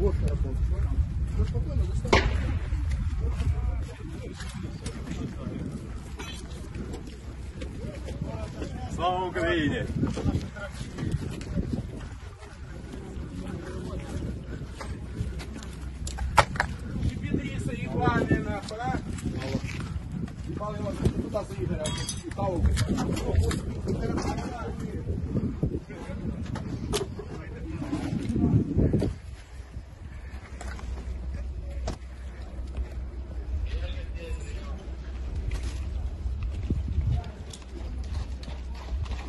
Вот карапон. Ну, спокойно, достань. Слава Україні! Петриса ебали нахуй, а? Ебал его, туда за Игоря, и Павловка.